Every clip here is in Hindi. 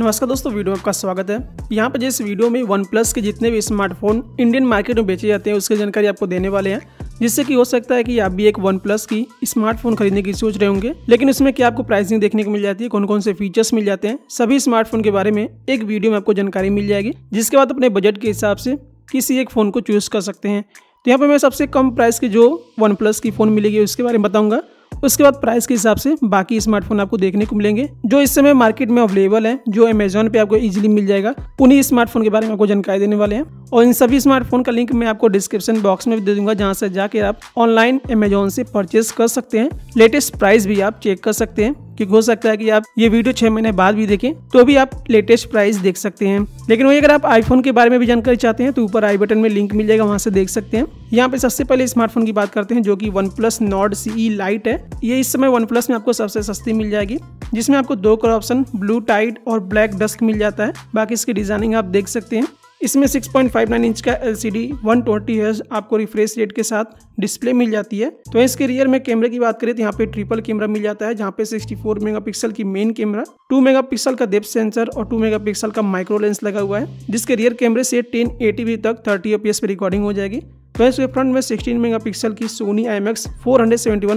नमस्कार दोस्तों, वीडियो में आपका स्वागत है। यहाँ पर जिस वीडियो में वन प्लस के जितने भी स्मार्टफ़ोन इंडियन मार्केट में बेचे जाते हैं, उसकी जानकारी आपको देने वाले हैं। जिससे कि हो सकता है कि आप भी एक वन प्लस की स्मार्टफ़ोन खरीदने की सोच रहे होंगे। लेकिन उसमें क्या आपको प्राइसिंग देखने को मिल जाती है कौन कौन से फीचर्स मिल जाते हैं, सभी स्मार्टफ़ोन के बारे में एक वीडियो में आपको जानकारी मिल जाएगी। जिसके बाद अपने बजट के हिसाब से किसी एक फ़ोन को चूज़ कर सकते हैं। तो यहाँ पर मैं सबसे कम प्राइस की जो वन प्लस की फ़ोन मिलेगी, उसके बारे में बताऊँगा। उसके बाद प्राइस के हिसाब से बाकी स्मार्टफ़ोन आपको देखने को मिलेंगे, जो इस समय मार्केट में अवेलेबल है, जो अमेजोन पे आपको इजीली मिल जाएगा, उन्हीं स्मार्टफ़ोन के बारे में आपको जानकारी देने वाले हैं। और इन सभी स्मार्टफ़ोन का लिंक मैं आपको डिस्क्रिप्शन बॉक्स में भी दे दूँगा, जहाँ से जाके आप ऑनलाइन अमेजोन से परचेज कर सकते हैं। लेटेस्ट प्राइस भी आप चेक कर सकते हैं। क्योंकि हो सकता है कि आप ये वीडियो छह महीने बाद भी देखें तो भी आप लेटेस्ट प्राइस देख सकते हैं। लेकिन वही अगर आप आईफोन के बारे में भी जानकारी चाहते हैं तो ऊपर आई बटन में लिंक मिल जाएगा, वहाँ से देख सकते हैं। यहाँ पे सबसे पहले स्मार्टफ़ोन की बात करते हैं, जो कि one plus Nord C lite है। ये इस समय वन प्लस में आपको सबसे सस्ती मिल जाएगी, जिसमें आपको दो कलर ऑप्शन ब्लू टाइट और ब्लैक डस्क मिल जाता है। बाकी इसकी डिज़ाइनिंग आप देख सकते हैं। इसमें 6.59 इंच का L C D one twenty आपको रिफ्रेश रेट के साथ डिस्प्ले मिल जाती है। तो इसके रियर में कैमरे की बात करें तो यहाँ पे ट्रिपल कैमरा मिल जाता है, जहाँ पे 64 मेगापिक्सल की मेन कैमरा 2 मेगापिक्सल का डेप्थ सेंसर और 2 मेगापिक्सल का माइक्रो लेंस लगा हुआ है, जिसके रियर कैमरे से टेन एटी तक थर्टी एपीएस पे रिकॉर्डिंग हो जाएगी। तो इसके फ्रंट में 16 मेगापिक्सल की सोनी आई एम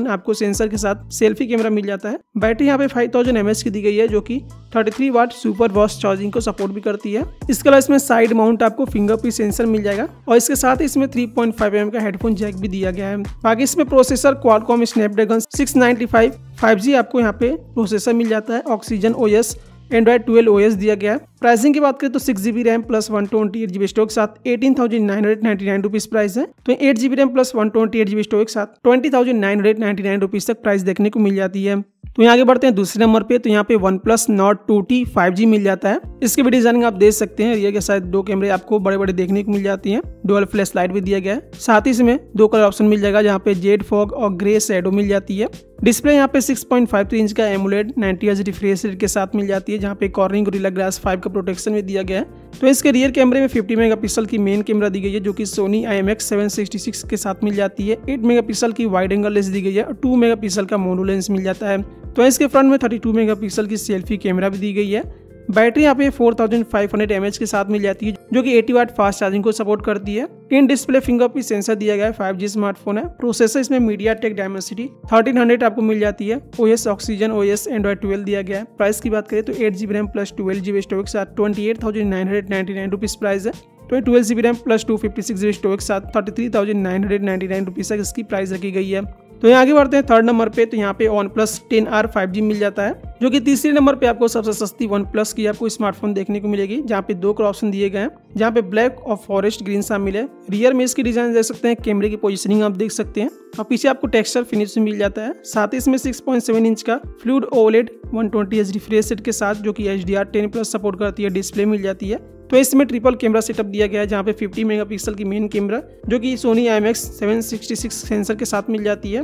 आपको सेंसर के साथ सेल्फी कैमरा मिल जाता है। बैटरी यहाँ पे 5000 थाउज़ेंड की दी गई है, जो कि 33 वाट सुपर वॉश चार्जिंग को सपोर्ट भी करती है। इसके अलावा इसमें साइड माउंट आपको फिंगरप्रिंट सेंसर मिल जाएगा और इसके साथ इसमें 3.5 पॉइंट का हेडफोन जैक भी दिया गया है। बाकी इसमें प्रोसेसर क्वालकॉम स्नैपड्रैगन 695 5G आपको यहाँ पे प्रोसेसर मिल जाता है Oxygen OS Android twelve OS दिया गया है। प्राइसिंग की बात करें तो six GB RAM plus one twenty eight GB storage साथ eighteen thousand nine hundred ninety nine rupees price है। तो eight GB RAM plus one twenty eight GB storage के साथ twenty thousand nine hundred ninety nine rupees तक प्राइस देखने को मिल जाती है। तो यहाँ आगे बढ़ते हैं दूसरे नंबर पे तो यहाँ पे OnePlus Nord two T five G मिल जाता है। इसके भी डिज़ाइनिंग आप देख सकते हैं। के साथ दो कैमरे आपको बड़े बड़े देखने को मिल जाती हैं। डुअल फ्लैश लाइट भी दिया गया है। साथ ही इसमें दो कलर ऑप्शन मिल जाएगा, जहाँ पे जेड फॉग और ग्रे शेडो मिल जाती है। डिस्प्ले यहाँ पे 6.53 इंच का एमुलेट 90 एच रिफ्रेश रेट के साथ मिल जाती है, जहाँ पे कॉर्निंग गोरिल्ला ग्लास 5 का प्रोटेक्शन भी दिया गया है। तो इसके रियर कैमरे में 50 मेगापिक्सल की मेन कैमरा दी गई है, जो कि सोनी आई एम के साथ मिल जाती है। 8 मेगापिक्सल की वाइड एंगल लेंस दी गई है और 2 मेगापिक्सल का मोनो लेंस मिल जाता है। तो इसके फ्रंट में 32 मेगापिक्सल की सेल्फी कैमरा भी दी गई है। बैटरी यहाँ पे 4500 थाउज़ेंड के साथ मिल जाती है, जो कि 80 वाट फास्ट चार्जिंग को सपोर्ट करती है। इन डिस्प्ले फिंगरप्रिंट सेंसर दिया गया है 5G स्मार्टफ़ोन है। प्रोसेसर इसमें मीडिया टेक डायमेंसिटी 1300 आपको मिल जाती है। OS Oxygen OS Android twelve दिया गया है। प्राइस की बात करें तो eight GB RAM plus twelve GB storage के साथ twenty eight thousand nine hundred ninety nine rupees price है। तो twelve GB RAM plus two fifty six GB storage के साथ thirty three thousand nine hundred ninety nine rupees तक इसकी प्राइस रखी गई है। तो यहाँ आगे बढ़ते हैं थर्ड नंबर पे तो यहाँ पे OnePlus ten R five G मिल जाता है, जो कि तीसरे नंबर पे आपको सबसे सस्ती वन प्लस की आपको स्मार्टफ़ोन देखने को मिलेगी, जहाँ पे दो कलर ऑप्शन दिए गए हैं, जहाँ पे ब्लैक और फॉरेस्ट ग्रीन शामिल है रियर में इसकी डिज़ाइन देख सकते हैं कैमरे की पोजिशनिंग आप देख सकते हैं, और पीछे आपको टेक्सचर फिनिश मिल जाता है। साथ ही इसमें 6.7 इंच का फ्लूड ओलेड 120 एच रिफ्रेश के साथ, जो कि H D R ten plus support करती है डिस्प्ले मिल जाती है। तो इसमें ट्रिपल कैमरा सेटअप दिया गया है, जहाँ पे 50 मेगापिक्सल की मेन कैमरा जो कि सोनी आई एम सेंसर के साथ मिल जाती है।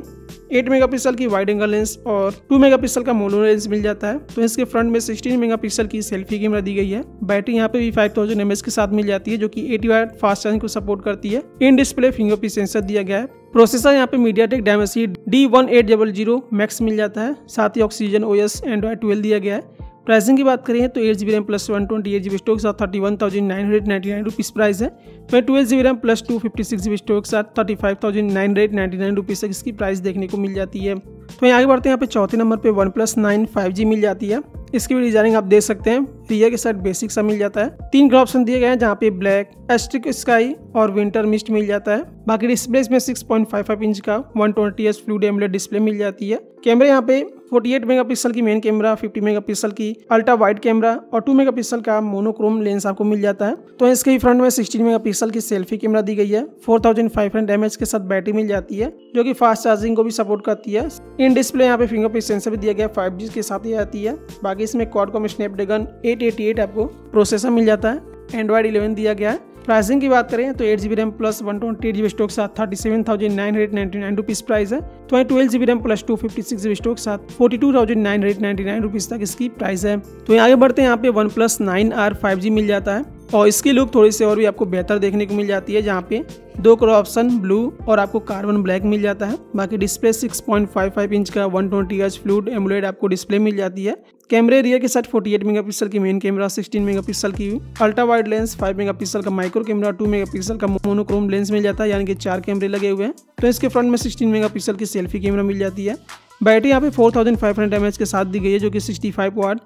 8 मेगापिक्सल की वाइड एंगल लेंस और 2 मेगापिक्सल का मोनो लेंस मिल जाता है। तो इसके फ्रंट में 16 मेगापिक्सल की सेल्फी कैमरा दी गई है। बैटरी यहाँ पे भी 5000 थाउज़ेंड के साथ मिल जाती है, जो कि 80 वाट फास्ट चार्जिंग को सपोर्ट करती है। इन डिस्प्ले फिंगरप्रिंट सेंसर दिया गया है। प्रोसेसर यहाँ पे MediaTek Dimensity D one eight double zero max मिल जाता है। साथ ही Oxygen O S Android twelve दिया गया है। प्राइसिंग की बात करें तो eight G B RAM plus one twenty eight G B के साथ thirty one thousand nine hundred ninety nine rupees price है वहीं twelve G B RAM plus two fifty six G B के साथ thirty five thousand nine hundred ninety nine rupees तक इसकी प्राइस देखने को मिल जाती है। तो यहाँ आगे बढ़ते हैं, यहाँ पे चौथे नंबर पे one plus nine five G मिल जाती है। इसकी भी डिज़ाइनिंग आप देख सकते हैं। रियर के साथ बेसिक सा मिल जाता है। तीन कलर ऑप्शन दिए गए हैं जहाँ पे ब्लैक एस्ट्रिक स्काई और विंटर मिस्ट मिल जाता है। बाकी डिस्प्ले इसमें 6.55 इंच का 120 ट्वेंटी एस एमलेट डिस्प्ले मिल जाती है। कैमरे यहाँ पे 48 मेगापिक्सल की मेन कैमरा 50 मेगापिक्सल की अल्ट्रा वाइड कैमरा और 2 मेगापिक्सल का मोनोक्रोम लेंस आपको मिल जाता है। तो इसके फ्रंट में 16 मेगापिक्सल की सेल्फी कैमरा दी गई है। 4500 एमएच के साथ बैटरी मिल जाती है, जो कि फास्ट चार्जिंग को भी सपोर्ट करती है। इन डिस्प्ले यहाँ पे फिंगरप्रिंट सेंसर भी दिया गया फाइव के साथ ही आती है। बाकी इसमें क्वाडकॉम स्नैपड्रैगन 888 आपको प्रोसेसर मिल जाता है। एंड्रॉइड 11 दिया गया है। प्राइसिंग की बात करें तो eight G B RAM plus one twenty eight G B storage साथ thirty seven thousand nine hundred ninety nine rupees price है। तो वहीं twelve G B RAM plus two fifty six G B storage साथ forty two thousand nine hundred ninety nine rupees तक इसकी प्राइस है। तो यहाँ आगे बढ़ते हैं। यहाँ पे OnePlus nine R five G मिल जाता है। और इसकी लुक थोड़ी सी और भी आपको बेहतर देखने को मिल जाती है जहाँ पे दो कलर ऑप्शन, ब्लू और आपको कार्बन ब्लैक मिल जाता है। बाकी डिस्प्ले 6.55 इंच का 120 ट्वेंटी एच फ्लूड एमुलेट आपको डिस्प्ले मिल जाती है। कैमरे रियर के साथ 48 मेगापिक्सल की मेन कैमरा 16 मेगापिक्सल की अल्ट्रा वाइड लेंस 5 मेगापिक्सल का माइक्रो कैमरा 2 मेगापिक्सल का मोनोक्रोम लेंस मिल जाता है, यानी कि चार कैमरे लगे हुए हैं। तो इसके फ्रंट में 16 मेगापिक्सल की सेल्फी कैमरा मिल जाती है। बैटरी यहाँ पे 4500 थाउज़ेंड के साथ दी गई है, जो कि 65 फाइव वाट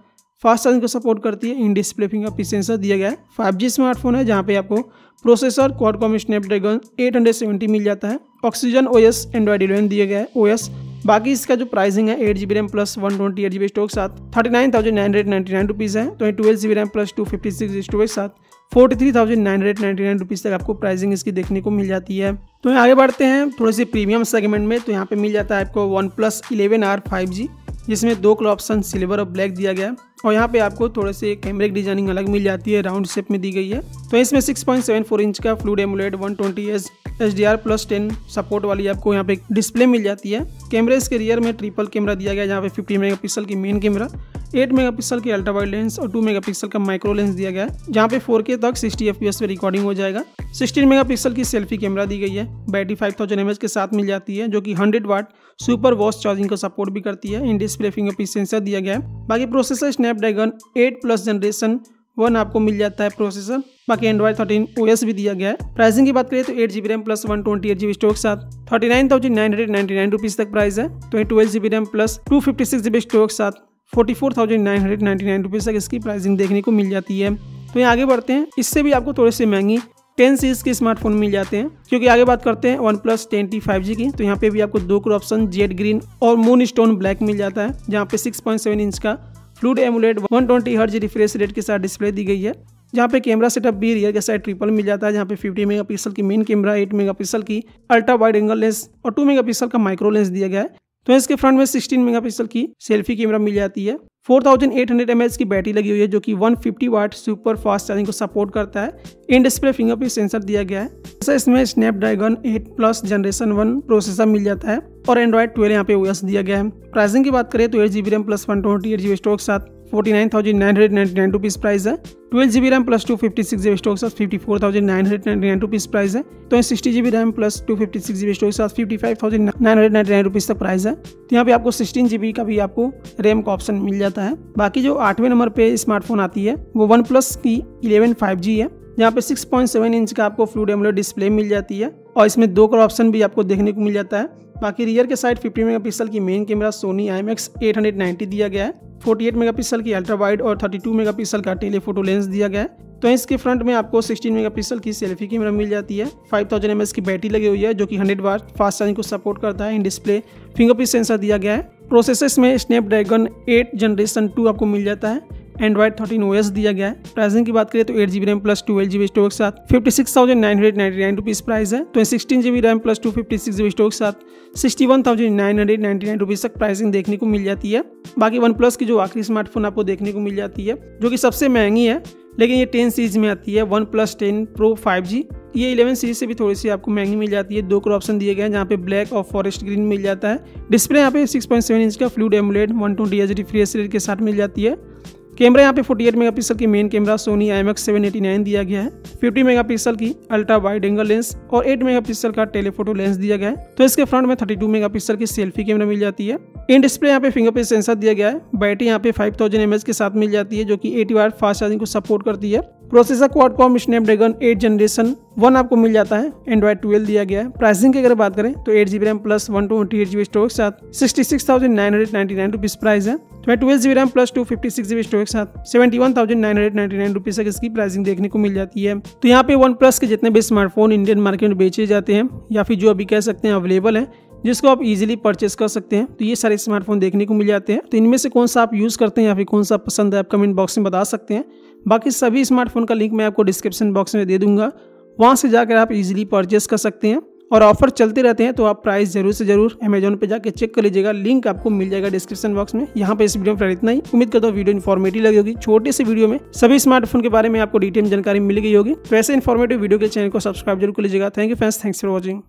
फास्ट चार्जिंग को सपोर्ट करती है। इन डिस्प्ले फिंगरप्रिंट सेंसर दिया गया है। फाइव जी स्मार्टफ़ोन है, जहाँ पे आपको प्रोसेसर, क्वाडकॉम, स्नैपड्रैगन 870 मिल जाता है। Oxygen O S Android eleven दिया गया है। ओ एस बाकी इसका जो प्राइसिंग है, eight G B RAM plus one twenty eight G B storage साथ। Thirty nine thousand nine hundred ninety nine rupees है तो twelve G B RAM plus two fifty six storage साथ। Forty three thousand nine hundred ninety nine rupees तक आपको प्राइसिंग इसकी देखने को मिल जाती है। तो आगे बढ़ते हैं, थोड़े से प्रीमियम सेगमेंट में तो यहाँ पे मिल जाता है आपको OnePlus eleven R five G जिसमें दो कलर ऑप्शन, सिल्वर और ब्लैक दिया गया है। और यहाँ पे आपको थोड़े से कैमरे की डिज़ाइनिंग अलग मिल जाती है राउंड शेप में दी गई है। तो इसमें 6.74 इंच का fluid AMOLED 120 twenty S H D R plus ten support वाली आपको यहाँ पे डिस्प्ले मिल जाती है। कैमरे इसके रियर में ट्रिपल कैमरा दिया गया है, जहाँ पे फिफ्टी मेगा की मेन कैमरा 8 मेगापिक्सल की अल्ट्रा वाइड लेंस और 2 मेगापिक्सल का माइक्रो लेंस दिया गया है, जहाँ पे 4K तक 60 एफ़ पे रिकॉर्डिंग हो जाएगा। 16 मेगापिक्सल की सेल्फी कैमरा दी गई है। बैटरी 5000 थाउज़ेंड के साथ मिल जाती है, जो कि 100 वाट सुपर वॉश चार्जिंग का सपोर्ट भी करती है। इन डिस्प्ले फिंगरप्रिंट सेंसर दिया गया है। बाकी processor Snapdragon eight plus generation one आपको मिल जाता है प्रोसेसर बाकी एंड्रॉइड थर्टीन ओ भी दिया गया है। प्राइसिंग की बात करें तो eight G B RAM plus one twenty eight G B storage साथ thirty nine thousand nine hundred ninety nine rupees तक प्राइस है। तो twelve G B RAM plus two fifty six G B storage साथ forty four thousand nine hundred nine rupees तक इसकी प्राइसिंग देखने को मिल जाती है। तो यहाँ आगे बढ़ते हैं। इससे भी आपको थोड़े से महँगी टेन सीरीज़ के स्मार्टफ़ोन मिल जाते हैं। क्योंकि आगे बात करते हैं OnePlus ten T five G की तो यहाँ पे भी आपको दो कलर ऑप्शन जेड ग्रीन और मून स्टोन ब्लैक मिल जाता है, जहाँ पे सिक्स पॉइंट सेवन इंच का fluid AMOLED one twenty hertz refresh rate के साथ डिस्प्ले दी गई है। जहाँ पे कैमरा सेटअप भी रियर के साइड ट्रिपल मिल जाता है, जहाँ पे 50 मेगापिक्सल की मेन कैमरा 8 मेगापिक्सल की अल्ट्रा वाइड एंगल लेंस और 2 मेगापिक्सल का माइक्रो लेंस दिया गया है। तो इसके फ्रंट में 16 मेगापिक्सल की सेल्फी कैमरा मिल जाती है। 4800 थाउज़ेंड की बैटरी लगी हुई है जो कि 150 fifty watt super fast charging को सपोर्ट करता है। इन डिस्प्ले फिंगरप्रिंट सेंसर दिया गया है। जैसे इसमें Snapdragon 8 plus generation one processor मिल जाता है। और एंड्रॉइड 12 यहाँ पे ओएस दिया गया है। प्राइसिंग की बात करें तो eight G B RAM plus one twenty eight G के साथ forty nine thousand nine hundred nine price है। Twelve G B RAM plus two fifty six G storage साथ fifty four thousand nine hundred nine price है। तो sixty G B RAM plus two fifty six G storage साथ fifty five thousand nine nine तक प्राइस है। तो यहाँ पे आपको सिक्सटीन जी बी का भी आपको रैम का ऑप्शन मिल जाता है। बाकी जो आठवें नंबर पे स्मार्टफ़ोन आती है, वो वन प्लस की इलेवन फाइव जी है। यहाँ पे 6.7 इंच का आपको फ्लूड एमुलेट डिस्प्ले मिल जाती है। और इसमें दो कलर ऑप्शन भी आपको देखने को मिल जाता है। बाकी रियर के साइड 50 मेगापिक्सल की main camera Sony I M दिया गया है। 48 मेगापिक्सल की अल्ट्रा वाइड और 32 मेगापिक्सल का टेलीफोटो लेंस दिया गया है। तो इसके फ्रंट में आपको 16 मेगापिक्सल की सेल्फी कैमरा मिल जाती है। 5000 थाउज़ेंड की बैटरी लगी हुई है, जो कि 100 वाट फास्ट चार्जिंग को सपोर्ट करता है। इन डिस्प्ले फिंगरप्रिंट सेंसर दिया गया है। प्रोसेसर में स्नैपड्रैगन 8 जनरेशन 2 आपको मिल जाता है। एंड्रॉइड थर्टीन ओ दिया गया है। प्राइसिंग की बात करें तो eight G B RAM plus twelve G B storage के साथ fifty six thousand nine hundred ninety nine rupees price है। तो sixteen G B RAM plus two fifty six G B storage के साथ sixty one thousand nine hundred ninety nine rupees तक प्राइसिंग देखने को मिल जाती है। बाकी वन प्लस की जो आखिरी स्मार्टफ़ोन आपको देखने को मिल जाती है, जो कि सबसे महँगी है, लेकिन ये टेन सीरीज़ में आती है OnePlus ten pro five G ये इलेवन सीरीज़ से भी थोड़ी सी आपको महँगी मिल जाती है। दो कलर ऑप्शन दिए गए हैं, जहाँ पे ब्लैक और फॉरेस्ट ग्रीन मिल जाता है। डिस्प्ले यहाँ पे सिक्स पॉइंट सेवन इंच का fluid AMOLED one twenty H D free के साथ मिल जाती है। कैमरा यहाँ पे 48 मेगापिक्सल की main camera Sony I M दिया गया है। 50 मेगापिक्सल की अल्ट्रा वाइड एंगल लेंस और 8 मेगापिक्सल का टेलीफोटो लेंस दिया गया है। तो इसके फ्रंट में 32 मेगापिक्सल की सेल्फी कैमरा मिल जाती है। इन डिस्प्ले यहाँ पे फिंगरप्रिंट सेंसर दिया गया है। बैटरी यहाँ पे 5000 थाउज़ेंड के साथ मिल जाती है, जो कि 80 वाट फास्ट चार्जिंग को सपोर्ट करती है। Processor Qualcomm Snapdragon 8 generation one आपको मिल जाता है। एंड्रॉइड 12 दिया गया है। प्राइसिंग की अगर बात करें तो eight GB RAM plus one twenty eight GB store के साथ sixty six thousand nine hundred ninety nine rupees price है। तो twelve GB RAM plus two fifty six GB store के साथ seventy one thousand nine hundred ninety nine rupees तक इसकी प्राइसिंग देखने को मिल जाती है। तो यहाँ पे वन प्लस के जितने भी स्मार्टफ़ोन इंडियन मार्केट में बेचे जाते हैं, या फिर जो अभी कह सकते हैं अवेलेबल है, जिसको आप इजीली परचेस कर सकते हैं तो ये सारे स्मार्टफ़ोन देखने को मिल जाते हैं। तो इनमें से कौन सा आप यूज़ करते हैं, या फिर कौन सा पसंद है, आप कमेंट बॉक्स में बता सकते हैं। बाकी सभी स्मार्टफ़ोन का लिंक मैं आपको डिस्क्रिप्शन बॉक्स में दे दूँगा। वहाँ से जाकर आप इजीली परचेस कर सकते हैं और ऑफ़र चलते रहते हैं तो आप प्राइस ज़रूर से ज़रूर अमेजोन पे जाके चेक कर लीजिएगा। लिंक आपको मिल जाएगा डिस्क्रिप्शन बॉक्स में। यहाँ पे इस वीडियो में इतना ही। उम्मीद करता हूँ वीडियो इन्फॉर्मेटिव लगी होगी। छोटे से वीडियो में सभी स्मार्टफ़ोन के बारे में आपको डिटेल जानकारी मिल गई होगी। तो ऐसे इन्फॉर्मेटिव वीडियो के चैनल को सब्सक्राइब ज़रूर कर लीजिएगा। Thank you friends thanks for watching